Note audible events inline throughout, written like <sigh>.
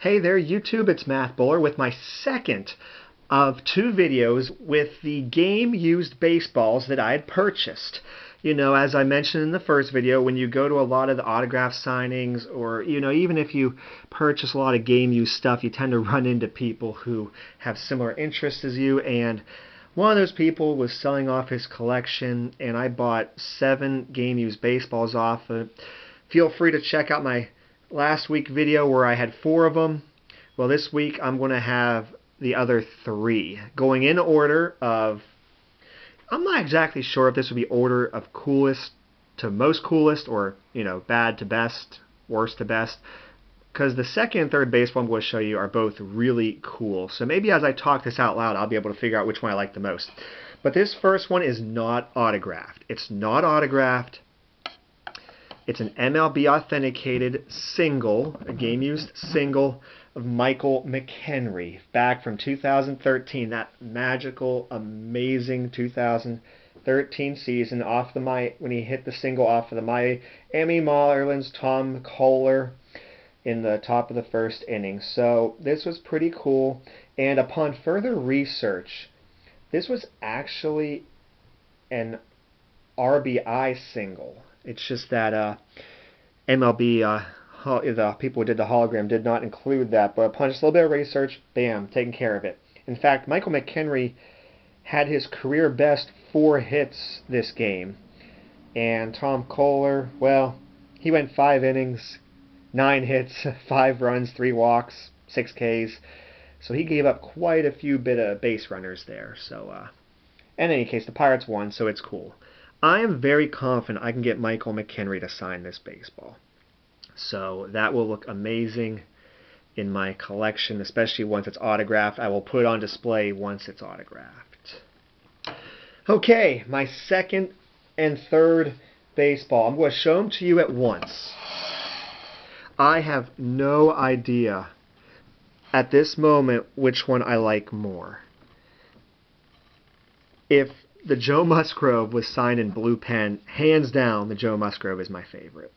Hey there YouTube, it's Math Bowler with my second of two videos with the game used baseballs that I had purchased. You know, as I mentioned in the first video, when you go to a lot of the autograph signings or, you know, even if you purchase a lot of game used stuff, you tend to run into people who have similar interests as you and one of those people was selling off his collection and I bought seven game used baseballs off. Uh, feel free to check out my last week video where I had four of them. Well, this week I'm going to have the other three going in order of. I'm not exactly sure if this would be order of coolest to most coolest or, you know, bad to best, worst to best. Because the second and third baseball I'm going to show you are both really cool. So maybe as I talk this out loud, I'll be able to figure out which one I like the most. But this first one is not autographed. It's not autographed. It's an MLB authenticated single, a game used single of Michael McKenry back from 2013. That magical, amazing 2013 season off the my when he hit the single off of the Miami Marlins Tom Koehler in the top of the first inning. So this was pretty cool. And upon further research, this was actually an RBI single. It's just that uh, MLB, uh, the people who did the hologram did not include that. But upon just a little bit of research, bam, taking care of it. In fact, Michael McKenry had his career best four hits this game. And Tom Koehler, well, he went five innings, nine hits, <laughs> five runs, three walks, six Ks. So he gave up quite a few bit of base runners there. So, uh, in any case, the Pirates won, so it's cool. I am very confident I can get Michael McKenry to sign this baseball. So that will look amazing in my collection, especially once it's autographed. I will put it on display once it's autographed. Okay, my second and third baseball. I'm going to show them to you at once. I have no idea at this moment which one I like more. If the Joe Musgrove was signed in blue pen. Hands down, the Joe Musgrove is my favorite.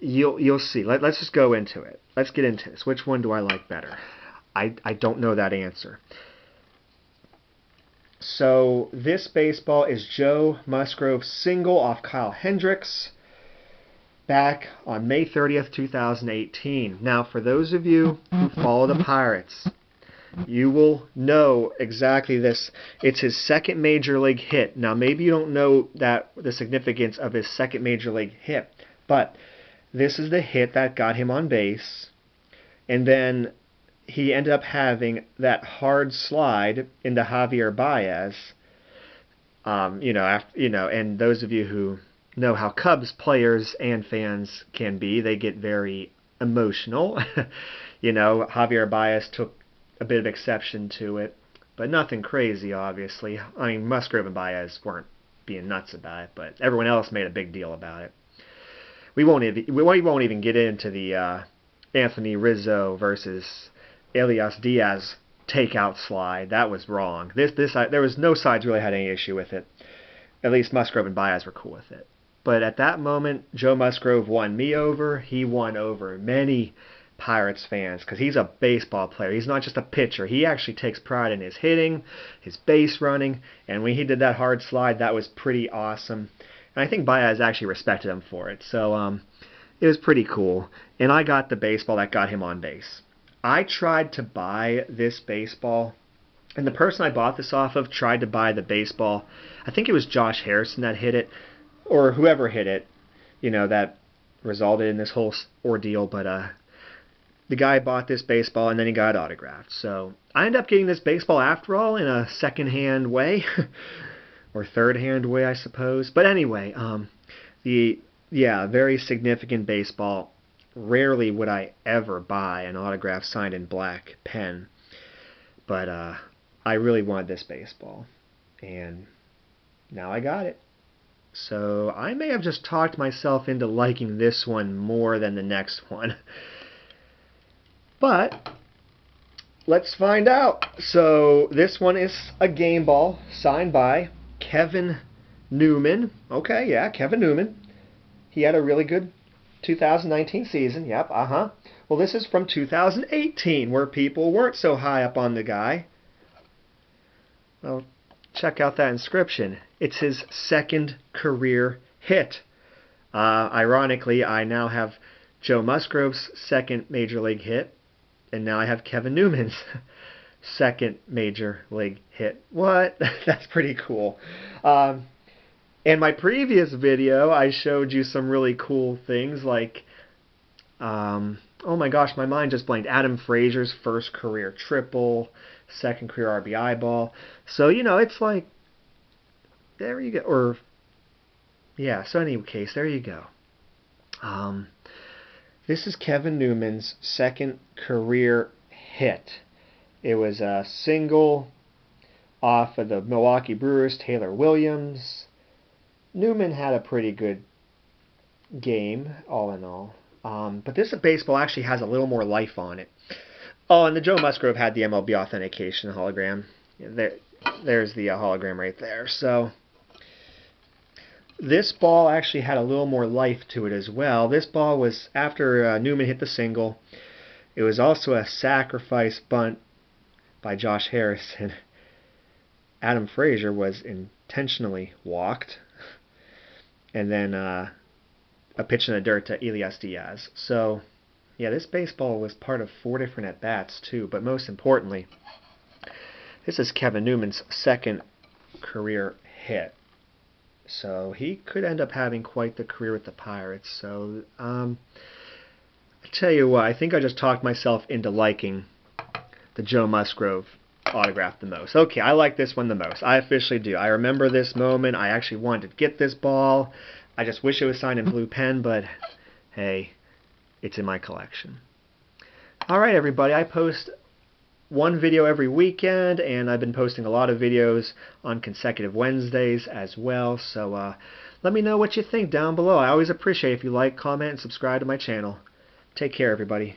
You'll you'll see. Let, let's just go into it. Let's get into this. Which one do I like better? I I don't know that answer. So this baseball is Joe Musgrove single off Kyle Hendricks back on May 30th, 2018. Now, for those of you who follow the Pirates, you will know exactly this. It's his second major league hit. Now, maybe you don't know that the significance of his second major league hit, but this is the hit that got him on base, and then he ended up having that hard slide into Javier Baez. Um, you know, after, you know, and those of you who know how Cubs players and fans can be, they get very emotional. <laughs> you know, Javier Baez took a bit of exception to it, but nothing crazy, obviously. I mean, Musgrove and Baez weren't being nuts about it, but everyone else made a big deal about it. We won't even we won't even get into the uh, Anthony Rizzo versus Elias Diaz takeout slide. That was wrong. This this there was no sides really had any issue with it. At least Musgrove and Baez were cool with it. But at that moment, Joe Musgrove won me over. He won over many Pirates fans because he's a baseball player. He's not just a pitcher. He actually takes pride in his hitting, his base running, and when he did that hard slide, that was pretty awesome. And I think Baez actually respected him for it. So um, it was pretty cool. And I got the baseball that got him on base. I tried to buy this baseball, and the person I bought this off of tried to buy the baseball. I think it was Josh Harrison that hit it, or whoever hit it. You know that resulted in this whole ordeal. But uh, the guy bought this baseball and then he got it autographed. So I ended up getting this baseball after all in a second-hand way, <laughs> or third-hand way, I suppose. But anyway, um, the yeah, very significant baseball. Rarely would I ever buy an autograph signed in black pen, but uh, I really wanted this baseball, and now I got it. So I may have just talked myself into liking this one more than the next one. <laughs> But let's find out. So this one is a game ball signed by Kevin Newman. Okay, yeah, Kevin Newman. He had a really good 2019 season. Yep, uh huh. Well, this is from 2018, where people weren't so high up on the guy. Well, check out that inscription. It's his second career hit. Uh, ironically, I now have Joe Musgrove's second major league hit, and now I have Kevin Newman's <laughs> second major league hit. What? <laughs> That's pretty cool. Um, in my previous video, I showed you some really cool things like, um, oh my gosh, my mind just blanked. Adam Frazier's first career triple, second career RBI ball. So, you know, it's like, there you go. Or, yeah, so in any case, there you go. Um, this is Kevin Newman's second career hit. It was a single off of the Milwaukee Brewers' Taylor Williams. Newman had a pretty good game, all in all. Um, but this baseball actually has a little more life on it. Oh, and the Joe Musgrove had the MLB authentication hologram. There, there's the uh, hologram right there. So this ball actually had a little more life to it as well. This ball was after uh, Newman hit the single. It was also a sacrifice bunt by Josh Harrison. <laughs> Adam Frazier was intentionally walked and then uh, a pitch in the dirt to Elias Diaz. So, yeah, this baseball was part of four different at bats too. But most importantly, this is Kevin Newman's second career hit. So he could end up having quite the career with the Pirates. So um, I tell you what, I think I just talked myself into liking the Joe Musgrove autograph the most. Okay, I like this one the most. I officially do. I remember this moment. I actually wanted to get this ball. I just wish it was signed in blue pen, but hey, it's in my collection. All right, everybody. I post one video every weekend, and I've been posting a lot of videos on consecutive Wednesdays as well. So uh, let me know what you think down below. I always appreciate if you like, comment, and subscribe to my channel. Take care, everybody.